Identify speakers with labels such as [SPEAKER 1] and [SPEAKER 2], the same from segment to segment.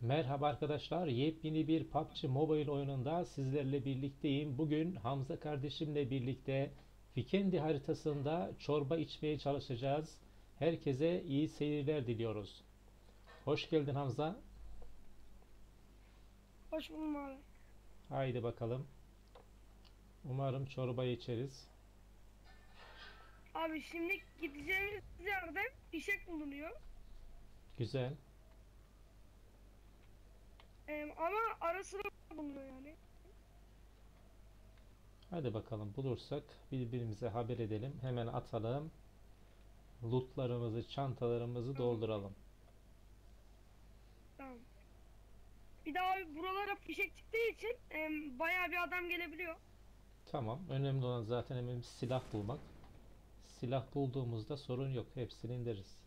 [SPEAKER 1] Merhaba arkadaşlar. Yepyeni bir PUBG Mobile oyununda sizlerle birlikteyim. Bugün Hamza kardeşimle birlikte Vikendi haritasında çorba içmeye çalışacağız. Herkese iyi seyirler diliyoruz. Hoş geldin Hamza.
[SPEAKER 2] Hoş buldum abi.
[SPEAKER 1] Haydi bakalım. Umarım çorba içeriz.
[SPEAKER 2] Abi şimdi gideceğimiz yerde fişek bulunuyor.
[SPEAKER 1] Güzel.
[SPEAKER 2] Ee, ama ara sıra bulunuyor yani.
[SPEAKER 1] Hadi bakalım bulursak birbirimize haber edelim. Hemen atalım. Lootlarımızı, çantalarımızı dolduralım.
[SPEAKER 2] Tamam. Bir daha buralara fişek çıktığı için em, bayağı bir adam gelebiliyor.
[SPEAKER 1] Tamam. Önemli olan zaten hemen silah bulmak. Silah bulduğumuzda sorun yok. Hepsini indiririz.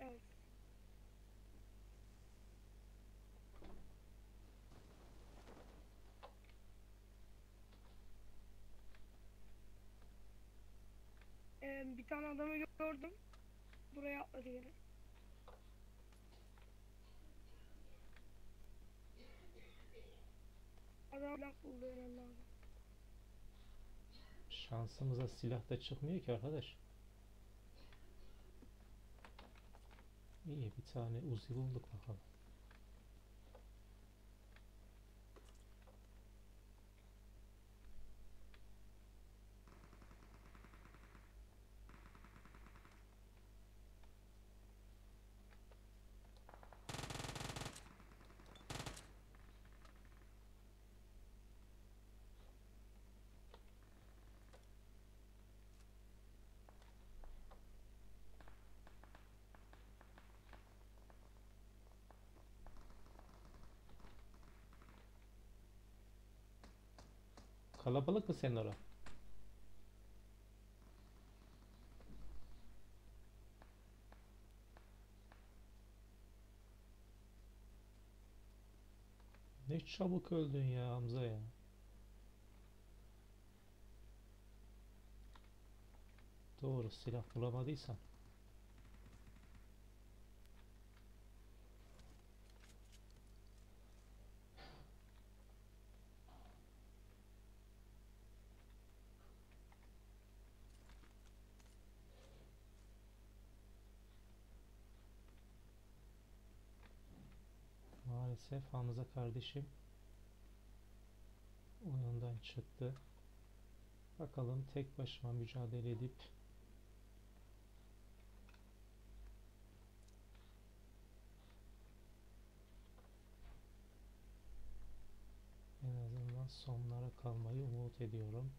[SPEAKER 2] Evet. Em, bir tane adamı gördüm. Buraya atladı yine. Adam silah buldu herhalde abi.
[SPEAKER 1] Şansımıza silah da çıkmıyor ki arkadaş. İyi bir tane Uzi bulduk bakalım. Kalabalık mı senin ora? Ne çabuk öldün ya Hamza ya. Doğru silah bulamadıysan. Maalesef Hamza kardeşim oyundan çıktı. Bakalım tek başıma mücadele edip en azından sonlara kalmayı umut ediyorum.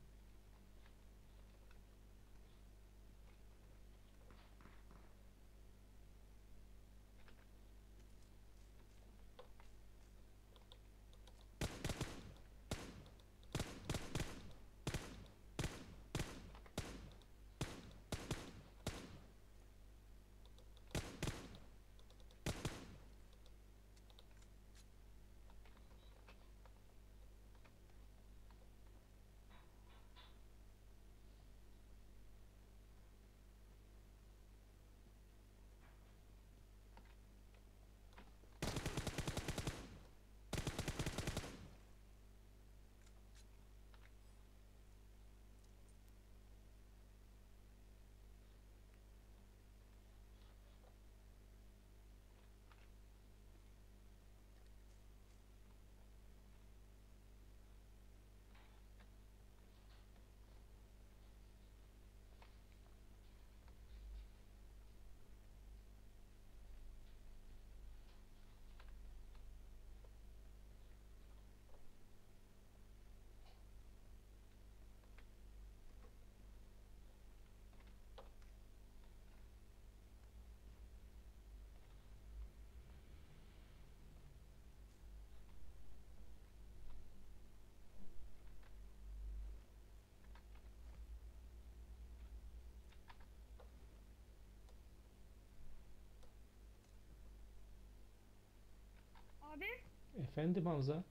[SPEAKER 1] Efendim Hamza?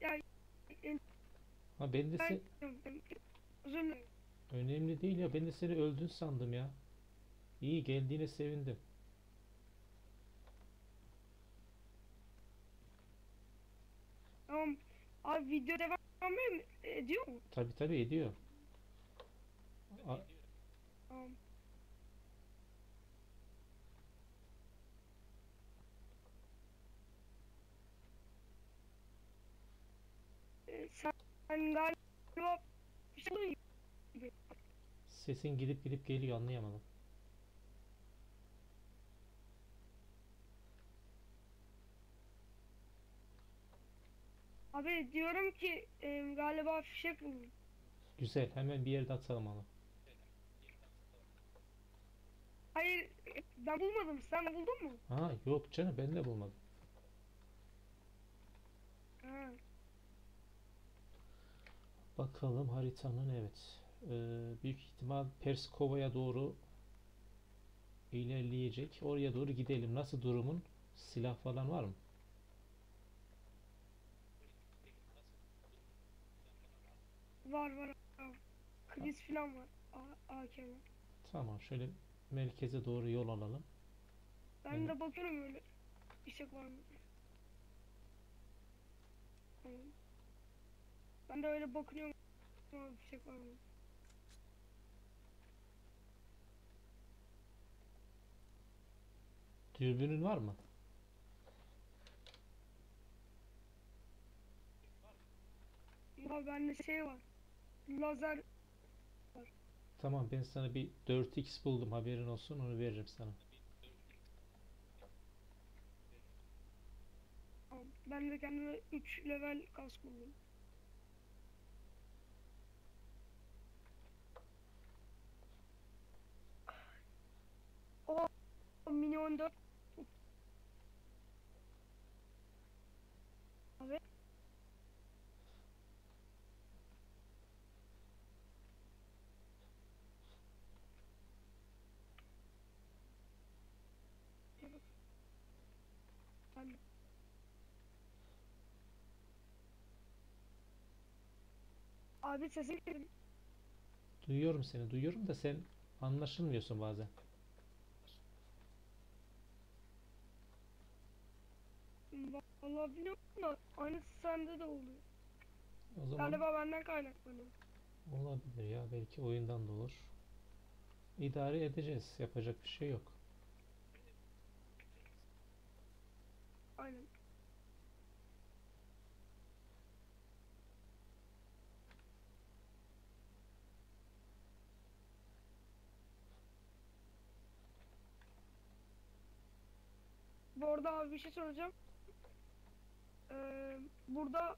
[SPEAKER 2] ya, em,
[SPEAKER 1] Ha ben de se-. Önemli değil ya. Ben de seni öldün sandım ya. İyi geldiğine sevindim.
[SPEAKER 2] Tamam. Abi video devam ediyor mu?
[SPEAKER 1] Tabii tabii ediyor. A-
[SPEAKER 2] Tamam. Sen galiba bir şey gibi.
[SPEAKER 1] sesin gidip gidip geliyor anlayamadım.
[SPEAKER 2] Abi diyorum ki e, galiba fişek buldum.
[SPEAKER 1] Güzel. Hemen bir yerde atalım onu.
[SPEAKER 2] Hayır ben bulmadım. Sen buldun mu?
[SPEAKER 1] Ha yok canım ben de bulmadım.
[SPEAKER 2] Ha.
[SPEAKER 1] Bakalım haritanın evet. Ee, büyük ihtimal Perskova'ya doğru ilerleyecek. Oraya doğru gidelim. Nasıl durumun? Silah falan var mı?
[SPEAKER 2] Var var. Kriz falan var. AK var.
[SPEAKER 1] Tamam şöyle merkeze doğru yol alalım.
[SPEAKER 2] Ben
[SPEAKER 1] Evet.
[SPEAKER 2] de bakıyorum öyle. Fişek var mı? Tamam. Ben de öyle bakıyorum. Ama fişek var mı?
[SPEAKER 1] Dürbünün var mı?
[SPEAKER 2] Ya bende şey var. Lazer
[SPEAKER 1] Tamam ben sana bir 4x buldum haberin olsun onu veririm sana.
[SPEAKER 2] Ben de kendime 3 level kask buldum. O mini 14 Abi ben Abi sesin.
[SPEAKER 1] Duyuyorum seni duyuyorum da sen anlaşılmıyorsun bazen.
[SPEAKER 2] Vallahi bilmiyorum da aynısı sende de oluyor.
[SPEAKER 1] O zaman
[SPEAKER 2] Galiba benden kaynaklanıyor.
[SPEAKER 1] olabilir ya belki oyundan da olur. İdare edeceğiz. Yapacak bir şey yok.
[SPEAKER 2] Aynen. Bu arada abi bir şey soracağım. Ee, burada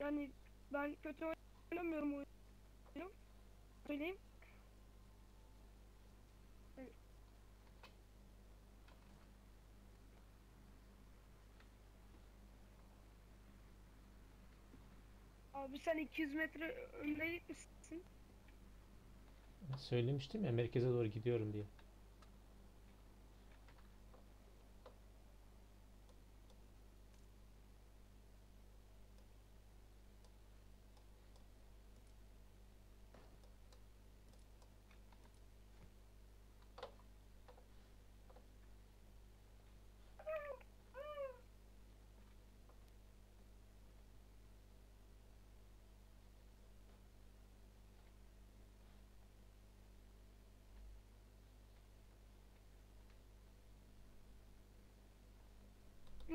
[SPEAKER 2] yani ben kötü oynamıyorum oyunu. Söyleyeyim. Abi sen 200 metre önde gitmişsin.
[SPEAKER 1] Söylemiştim ya merkeze doğru gidiyorum diye.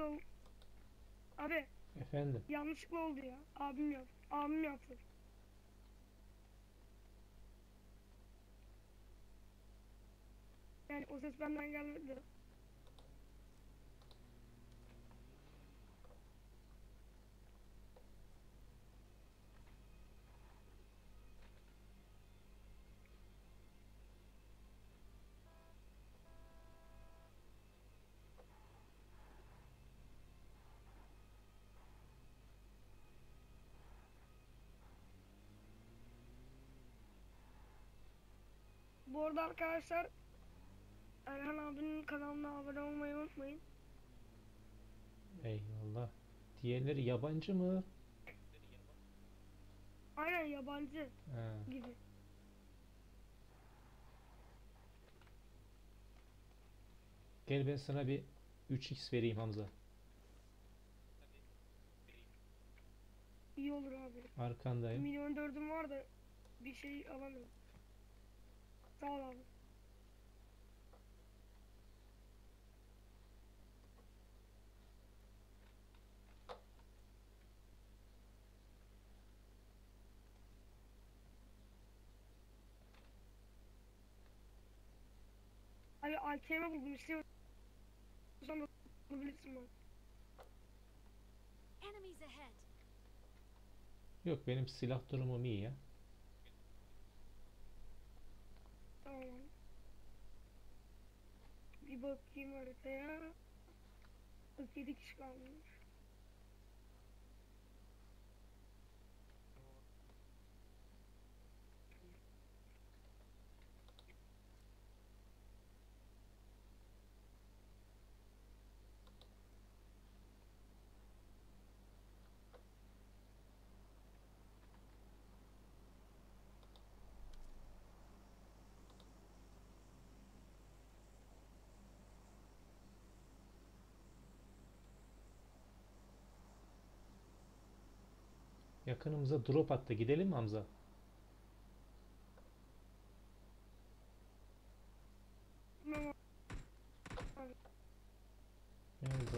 [SPEAKER 2] Yol. Abi
[SPEAKER 1] Efendim.
[SPEAKER 2] yanlışlıkla oldu ya. Abim yap. Abim yaptı. Yani o ses benden gelmedi. Bu arada arkadaşlar Erhan abinin kanalına abone olmayı unutmayın.
[SPEAKER 1] Eyvallah. Diğerleri yabancı mı?
[SPEAKER 2] Aynen yabancı
[SPEAKER 1] He.
[SPEAKER 2] gibi.
[SPEAKER 1] Gel ben sana bir 3x vereyim Hamza.
[SPEAKER 2] İyi olur abi.
[SPEAKER 1] Arkandayım.
[SPEAKER 2] Milyon dördüm var da bir şey alamıyorum. Ol abi. AKM buldum işte. De bulabilirsin bak.
[SPEAKER 3] Enemies ahead.
[SPEAKER 1] Yok benim silah durumum iyi ya.
[SPEAKER 2] Tamam. Bir bakayım haritaya. 47 kişi kalmış.
[SPEAKER 1] Yakınımıza drop attı. Gidelim mi Hamza?
[SPEAKER 2] Tamam.
[SPEAKER 1] Nerede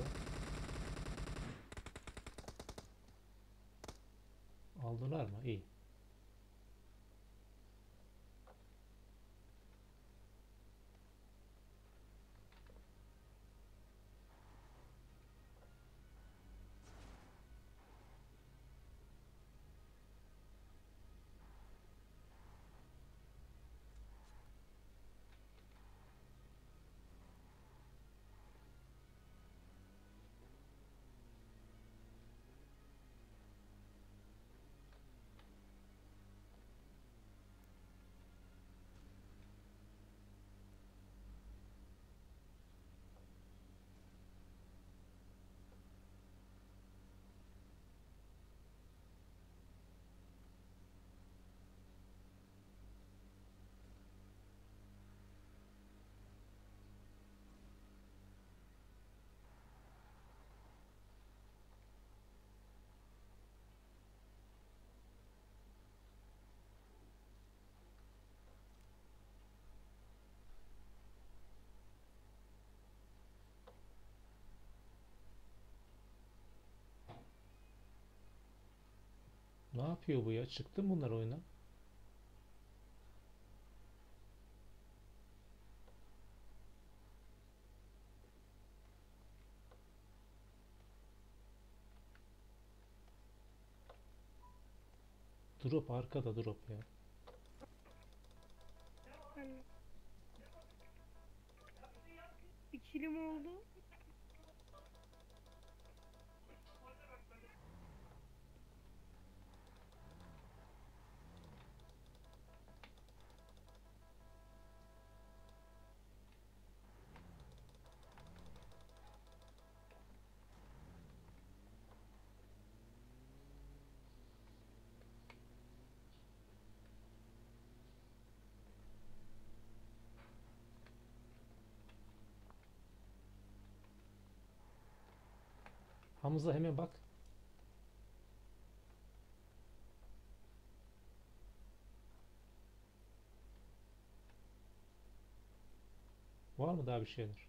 [SPEAKER 1] o? Aldılar mı? İyi. Ne yapıyor bu ya? Çıktı bunlar oyuna? Drop arkada drop ya.
[SPEAKER 2] Bir kilim oldu.
[SPEAKER 1] Hamza hemen bak. Var mı daha bir şeyler?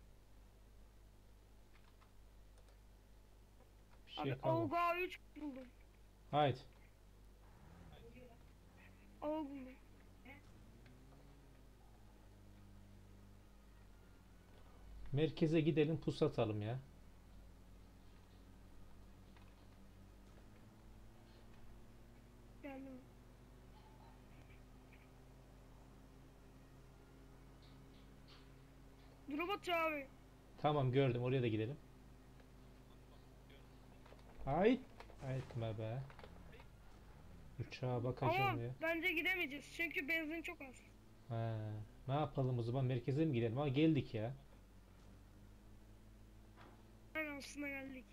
[SPEAKER 1] Bir şey
[SPEAKER 2] Abi
[SPEAKER 1] kalmadı.
[SPEAKER 2] Avga 3 buldum.
[SPEAKER 1] Haydi.
[SPEAKER 2] Buldum.
[SPEAKER 1] Merkeze gidelim pus atalım ya.
[SPEAKER 2] Geldim. Drop atıyor abi.
[SPEAKER 1] Tamam gördüm oraya da gidelim. Hayt. Haytma be. Uçağa bakacağım
[SPEAKER 2] Ama
[SPEAKER 1] ya.
[SPEAKER 2] bence gidemeyeceğiz çünkü benzin çok az.
[SPEAKER 1] He, ne yapalım o zaman merkeze mi gidelim? Ama geldik ya.
[SPEAKER 2] Aynen aslında geldik.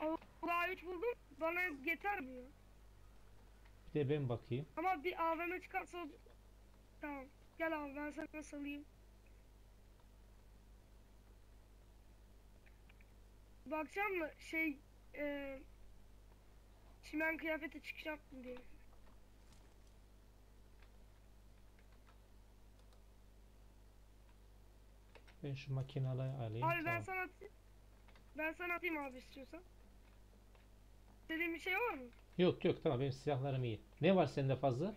[SPEAKER 2] Avga 3 buldum. Bana yeter bu ya.
[SPEAKER 1] Bir de ben bakayım.
[SPEAKER 2] Ama bir AVM çıkarsa Tamam. Gel abi ben sana salayım. Bakacağım da şey e, çimen kıyafete çıkacağım diye.
[SPEAKER 1] Ben şu makinalı alayım.
[SPEAKER 2] Abi ben
[SPEAKER 1] tamam.
[SPEAKER 2] sana. Ben sana atayım abi istiyorsan. İstediğin bir şey var mı?
[SPEAKER 1] Yok yok tamam benim silahlarım iyi. Ne var sende fazla?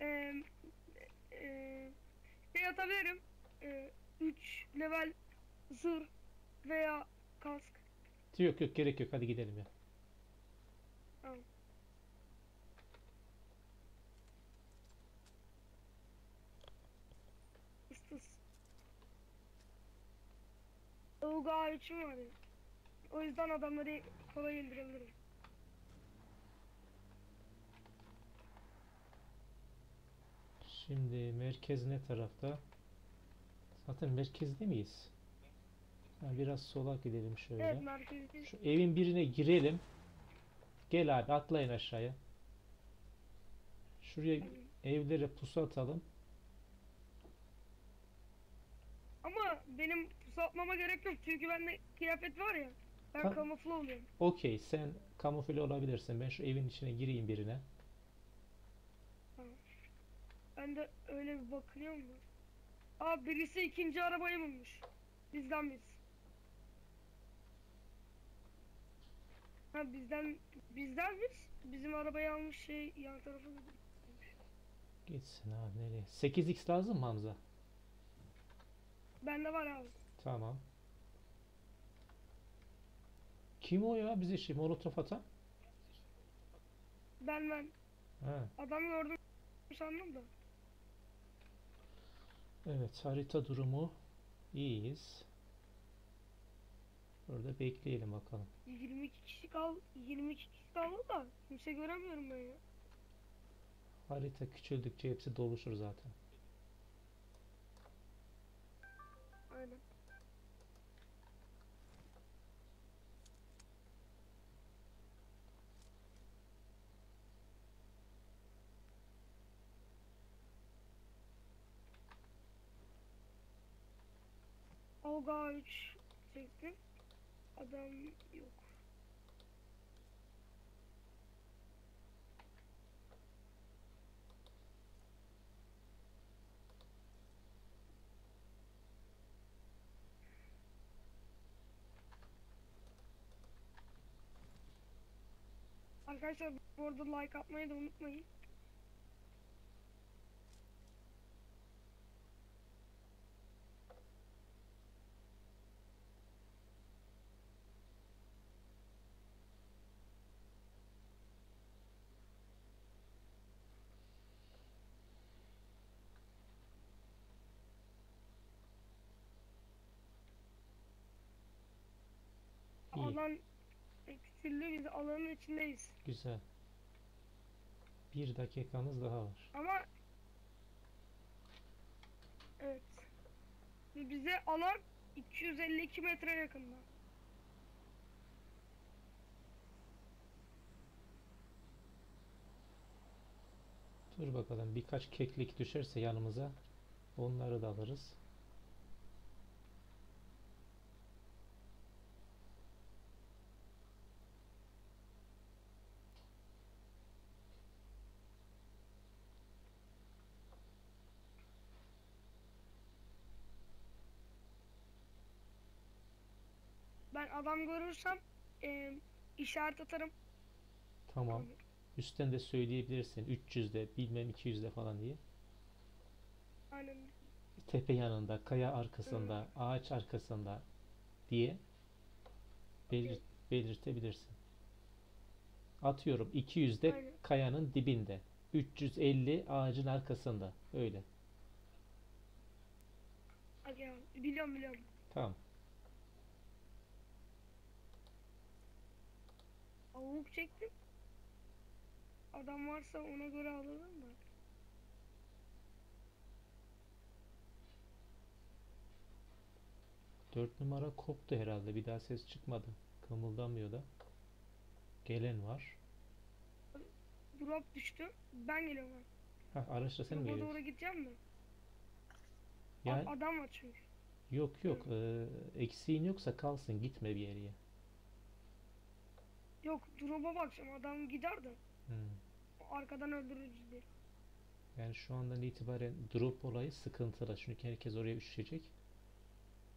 [SPEAKER 2] Ee, e, şey atabilirim. 3 level zırh veya kask.
[SPEAKER 1] Yok yok gerek yok hadi gidelim ya.
[SPEAKER 2] Tamam. Istıs. Ilga için var ya. O yüzden adamları kolay indirebilirim.
[SPEAKER 1] Şimdi merkez ne tarafta? Zaten merkezde miyiz? Ha, biraz sola gidelim şöyle.
[SPEAKER 2] Evet merkezde.
[SPEAKER 1] Şu evin birine girelim. Gel abi atlayın aşağıya. Şuraya evlere pusu atalım.
[SPEAKER 2] Ama benim pusu atmama gerek yok çünkü bende kıyafet var ya. Ben
[SPEAKER 1] Ha.
[SPEAKER 2] kamufle oluyorum.
[SPEAKER 1] Okey sen kamufle olabilirsin. Ben şu evin içine gireyim birine.
[SPEAKER 2] Ben de öyle bir bakınıyorum da. Aa birisi ikinci arabayı bulmuş. Bizden biz. Ha bizden bizden biz. Bizim arabayı almış şey yan tarafa.
[SPEAKER 1] Gitsin abi nereye? 8x lazım mı Hamza?
[SPEAKER 2] Bende var abi.
[SPEAKER 1] Tamam. Kim o ya bize şey molotof atan?
[SPEAKER 2] Ben ben
[SPEAKER 1] Ha,
[SPEAKER 2] adam gördüm sandım da.
[SPEAKER 1] Evet harita durumu iyiyiz. Burada bekleyelim bakalım.
[SPEAKER 2] 22 kişi kal 22 kişi kaldı da kimse göremiyorum ben ya.
[SPEAKER 1] Harita küçüldükçe hepsi doluşur zaten.
[SPEAKER 2] Aynen. Olga 3 çektim. Adam yok. Arkadaşlar bu arada like atmayı da unutmayın. Alan eksildi biz alanın içindeyiz.
[SPEAKER 1] Güzel. Bir dakikamız daha var.
[SPEAKER 2] Ama evet. Ve Bize alan 252 metre yakında.
[SPEAKER 1] Dur bakalım birkaç keklik düşerse yanımıza onları da alırız.
[SPEAKER 2] Ben adam görürsem e, işaret atarım.
[SPEAKER 1] Tamam. Üstten de söyleyebilirsin 300'de bilmem 200'de falan diye.
[SPEAKER 2] Aynen.
[SPEAKER 1] Tepe yanında, kaya arkasında, ağaç arkasında diye belir- belirtebilirsin. Atıyorum 200'de
[SPEAKER 2] Aynen.
[SPEAKER 1] kayanın dibinde. 350 ağacın arkasında. Öyle.
[SPEAKER 2] Biliyorum biliyorum.
[SPEAKER 1] Tamam.
[SPEAKER 2] Avuk çektim. Adam varsa ona göre alırım da.
[SPEAKER 1] Dört numara koptu herhalde. Bir daha ses çıkmadı. Kımıldamıyor da. Gelen var.
[SPEAKER 2] Drop düştü. Ben geliyorum.
[SPEAKER 1] Ha araçla sen mi geliyorsun?
[SPEAKER 2] doğru gideceğim mi?
[SPEAKER 1] Ya
[SPEAKER 2] A- adam var çünkü.
[SPEAKER 1] yok yok. Ee, eksiğin yoksa kalsın gitme bir yere.
[SPEAKER 2] Yok drop'a bakacağım adam gider de.
[SPEAKER 1] Hmm.
[SPEAKER 2] Arkadan öldürürüz diye.
[SPEAKER 1] Yani şu andan itibaren drop olayı sıkıntılı. Çünkü herkes oraya üşüşecek.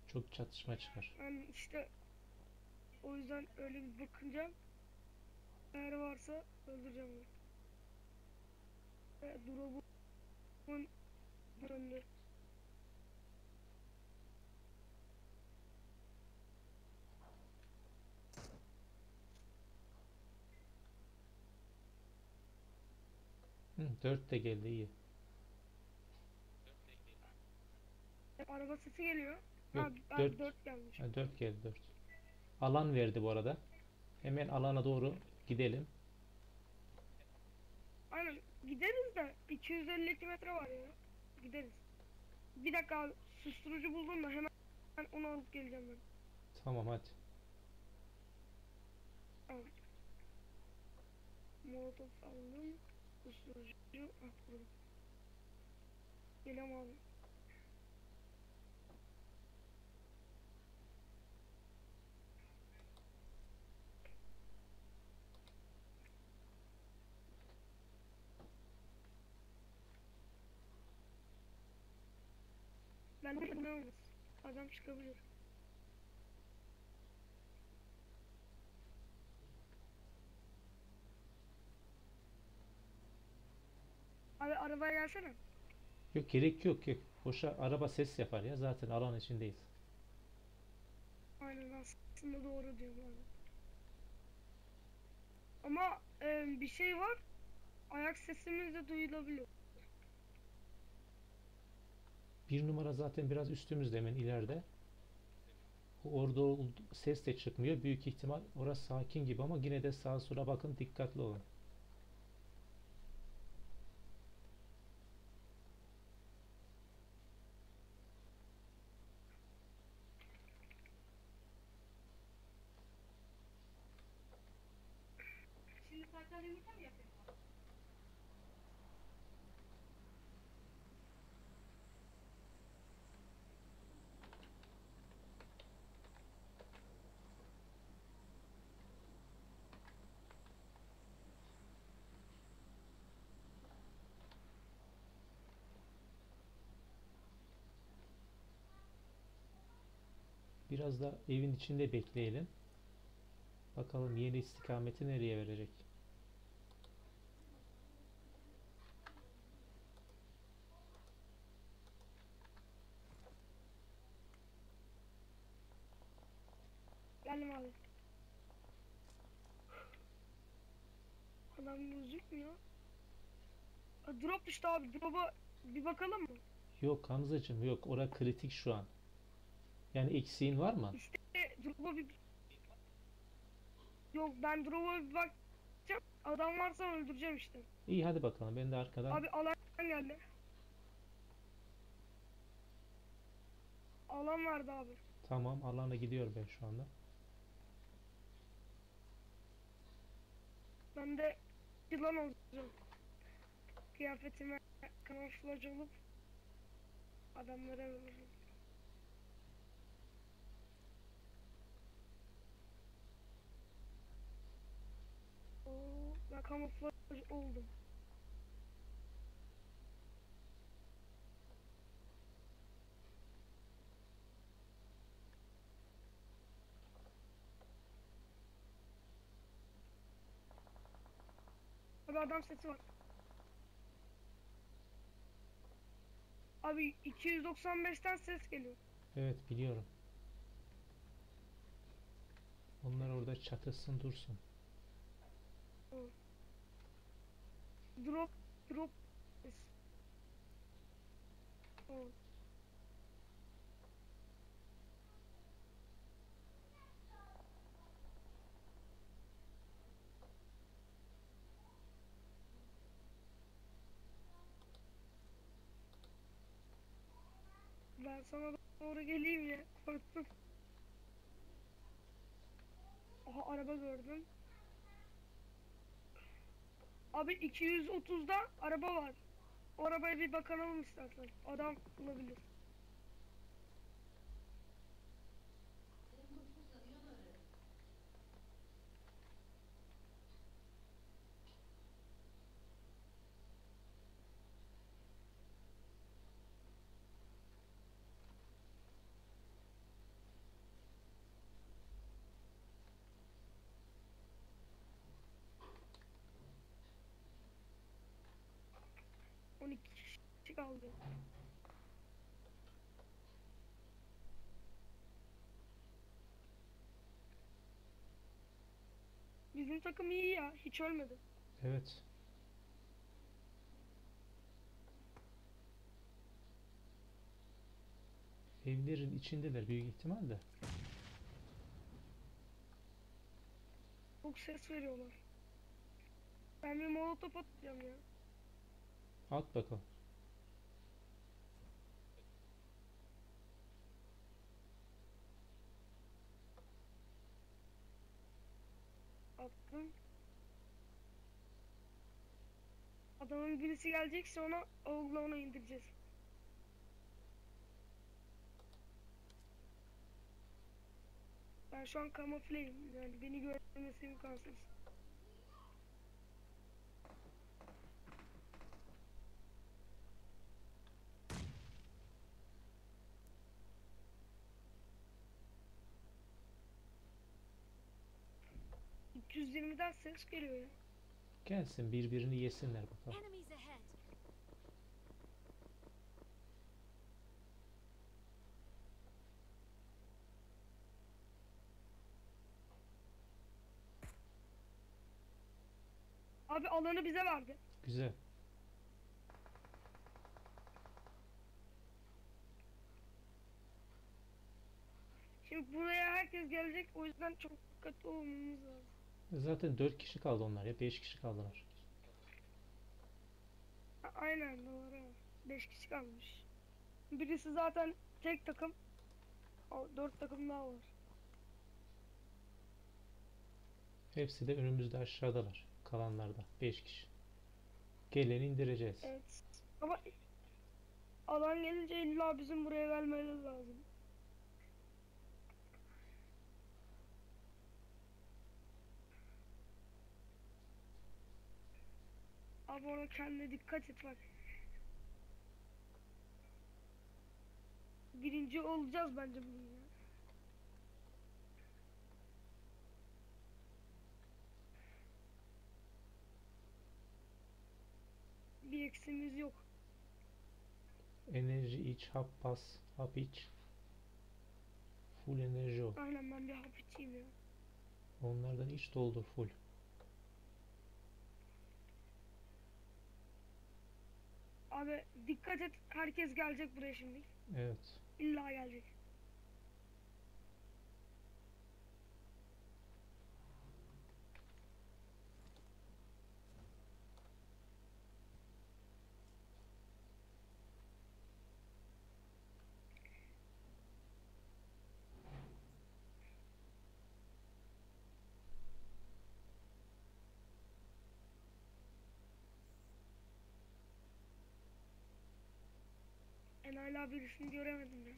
[SPEAKER 1] Çok çatışma çıkar.
[SPEAKER 2] Yani işte o yüzden öyle bir bakınca eğer varsa öldüreceğim onu. E, drop'un önünde.
[SPEAKER 1] 4 de geldi iyi.
[SPEAKER 2] Araba sesi geliyor.
[SPEAKER 1] Yok,
[SPEAKER 2] ha, ben
[SPEAKER 1] dört.
[SPEAKER 2] 4 gelmiş.
[SPEAKER 1] Ha, 4 geldi 4. Alan verdi bu arada. Hemen alana doğru gidelim.
[SPEAKER 2] Aynen gideriz de 252 metre var ya. Gideriz. Bir dakika abi susturucu buldum da hemen onu alıp geleceğim ben.
[SPEAKER 1] Tamam hadi.
[SPEAKER 2] Evet. Molotof aldım. Ah burada. Geliyorum abi. Ben de olmaz. Adam çıkabilir. Abi arabaya gelsene.
[SPEAKER 1] Yok gerek yok yok. Boşa araba ses yapar ya. Zaten alan içindeyiz.
[SPEAKER 2] Aynen aslında doğru diyorum abi. Ama e, bir şey var. Ayak sesimiz de duyulabiliyor.
[SPEAKER 1] Bir numara zaten biraz üstümüzde hemen ileride. Orada ses de çıkmıyor. Büyük ihtimal orası sakin gibi ama yine de sağa sola bakın dikkatli olun.
[SPEAKER 2] Şimdi sakal yumurta mı yapıyorsun?
[SPEAKER 1] Biraz da evin içinde bekleyelim. Bakalım yeni istikameti nereye verecek.
[SPEAKER 2] Geldim abi. Adam gözükmüyor. Drop işte abi. Drop'a bir bakalım mı?
[SPEAKER 1] Yok Hamzacığım yok. Ora kritik şu an. Yani eksiğin var mı?
[SPEAKER 2] E, drop'a bir... Yok ben drop'a bir bakacağım. Adam varsa öldüreceğim işte.
[SPEAKER 1] İyi hadi bakalım. Ben de arkadan
[SPEAKER 2] Abi alan geldi. Alan vardı abi.
[SPEAKER 1] tamam alana gidiyorum ben şu anda.
[SPEAKER 2] Ben de yılan olacağım. Kıyafetime kamuflaj olup adamlara vururum. Ben kamuflaj oldum. Abi adam sesi var. Abi 295'ten ses geliyor.
[SPEAKER 1] Evet biliyorum. Onlar orada çatışsın dursun.
[SPEAKER 2] Drop, drop. Oo. Ben sana doğru geleyim ya. Korktum. Aha araba gördüm. Abi 230'da araba var. O arabaya bir bakalım istersen. Adam olabilir. Kaldı. Bizim takım iyi ya. Hiç ölmedi.
[SPEAKER 1] Evet. Evlerin içindeler büyük ihtimalle.
[SPEAKER 2] Çok ses veriyorlar. Ben bir molotof atacağım ya.
[SPEAKER 1] At bakalım.
[SPEAKER 2] Attım. Adamın birisi gelecekse ona oğluna onu indireceğiz. Ben şu an kamufleyim. Yani beni görmesi imkansız. ...220'den ses geliyor ya.
[SPEAKER 1] Gelsin birbirini yesinler bakalım.
[SPEAKER 2] Abi alanı bize verdi.
[SPEAKER 1] Güzel.
[SPEAKER 2] Şimdi buraya herkes gelecek. O yüzden çok dikkatli olmamız lazım.
[SPEAKER 1] Zaten 4 kişi kaldı onlar ya. 5 kişi kaldılar.
[SPEAKER 2] Aynen doğru. 5 kişi kalmış. Birisi zaten tek takım. O 4 takım daha var.
[SPEAKER 1] Hepsi de önümüzde aşağıdalar. Kalanlarda. 5 kişi. Geleni indireceğiz.
[SPEAKER 2] Evet. Ama alan gelince illa bizim buraya gelmeleri lazım. Abi kendine dikkat et bak. Birinci olacağız bence bugün ya. Bir eksimiz yok.
[SPEAKER 1] Enerji iç, hap bas, hap iç. Full enerji ol.
[SPEAKER 2] Aynen ben bir hap içeyim ya.
[SPEAKER 1] Onlardan iç doldur full.
[SPEAKER 2] Abi dikkat et herkes gelecek buraya şimdi.
[SPEAKER 1] Evet.
[SPEAKER 2] İlla gelecek. Hala birisini göremedim ya.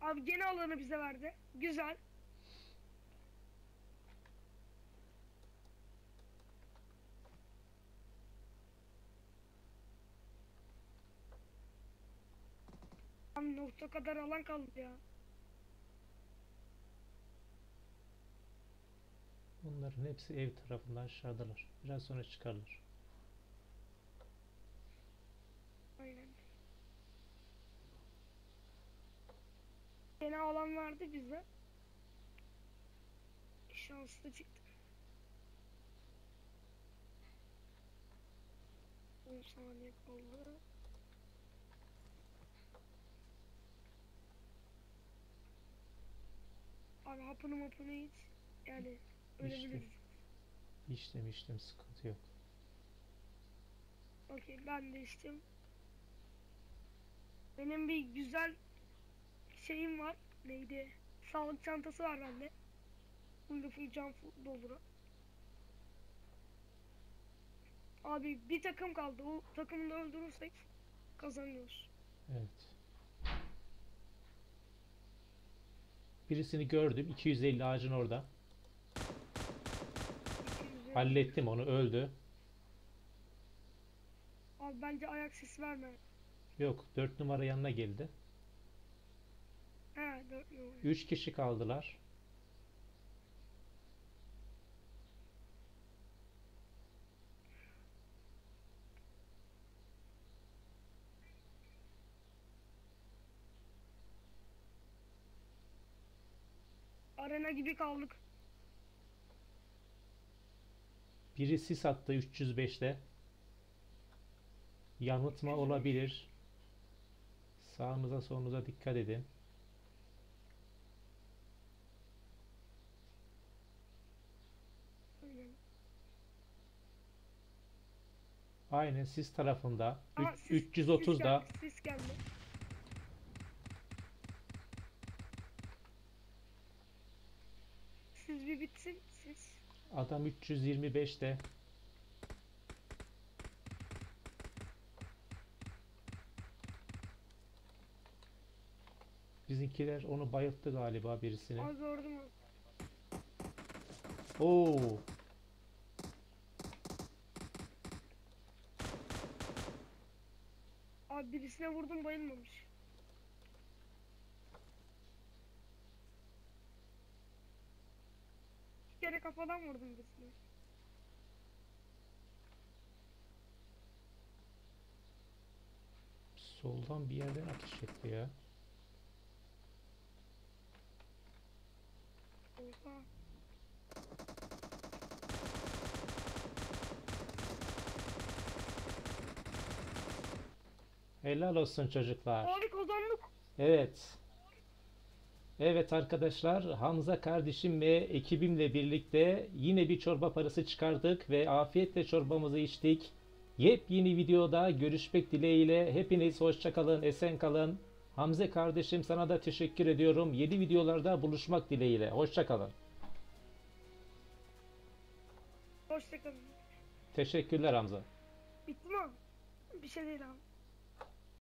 [SPEAKER 2] Abi gene alanı bize verdi. Güzel. Nokta kadar alan kaldı ya.
[SPEAKER 1] Onların hepsi ev tarafından aşağıdalar. Biraz sonra çıkarlar.
[SPEAKER 2] Aynen. Gene alan verdi bize. Şanslı çıktık. 10 saniye kaldı. Abi hapını mapını iç. Yani ölebiliriz.
[SPEAKER 1] İçtim içtim sıkıntı yok.
[SPEAKER 2] Okey ben de içtim. Benim bir güzel şeyim var. Neydi? Sağlık çantası var bende. Full full can doluru. Abi bir takım kaldı. O takımı da öldürürsek kazanıyoruz.
[SPEAKER 1] Evet. Birisini gördüm. 250 ağacın orada.
[SPEAKER 2] 250.
[SPEAKER 1] Hallettim onu. Öldü.
[SPEAKER 2] Abi bence ayak sesi verme.
[SPEAKER 1] Yok. 4 numara yanına geldi.
[SPEAKER 2] He 4 numara.
[SPEAKER 1] 3 kişi kaldılar.
[SPEAKER 2] Arena gibi kaldık.
[SPEAKER 1] Biri sis attı 305'te. Yanıltma olabilir. Sağınıza solunuza dikkat edin.
[SPEAKER 2] Aynen.
[SPEAKER 1] Sis tarafında.
[SPEAKER 2] Aa,
[SPEAKER 1] Üç-
[SPEAKER 2] sis-
[SPEAKER 1] 330'da.
[SPEAKER 2] Sis geldi. Sis geldi. Siz bir bitsin. Siz.
[SPEAKER 1] Adam 325'te. Bizimkiler onu bayılttı galiba birisini.
[SPEAKER 2] Aa gördüm onu.
[SPEAKER 1] Oo.
[SPEAKER 2] Abi birisine vurdum bayılmamış. Bir kere kafadan vurdum birisine.
[SPEAKER 1] Soldan bir yerden ateş etti ya.
[SPEAKER 2] Oha.
[SPEAKER 1] Helal olsun çocuklar.
[SPEAKER 2] Abi kazandık.
[SPEAKER 1] Evet. Evet arkadaşlar Hamza kardeşim ve ekibimle birlikte yine bir çorba parası çıkardık ve afiyetle çorbamızı içtik. Yepyeni videoda görüşmek dileğiyle hepiniz hoşça kalın, esen kalın. Hamza kardeşim sana da teşekkür ediyorum. Yeni videolarda buluşmak dileğiyle. Hoşça kalın.
[SPEAKER 2] Hoşçakalın.
[SPEAKER 1] Teşekkürler Hamza.
[SPEAKER 2] Bitti mi? Bir şey değil abi.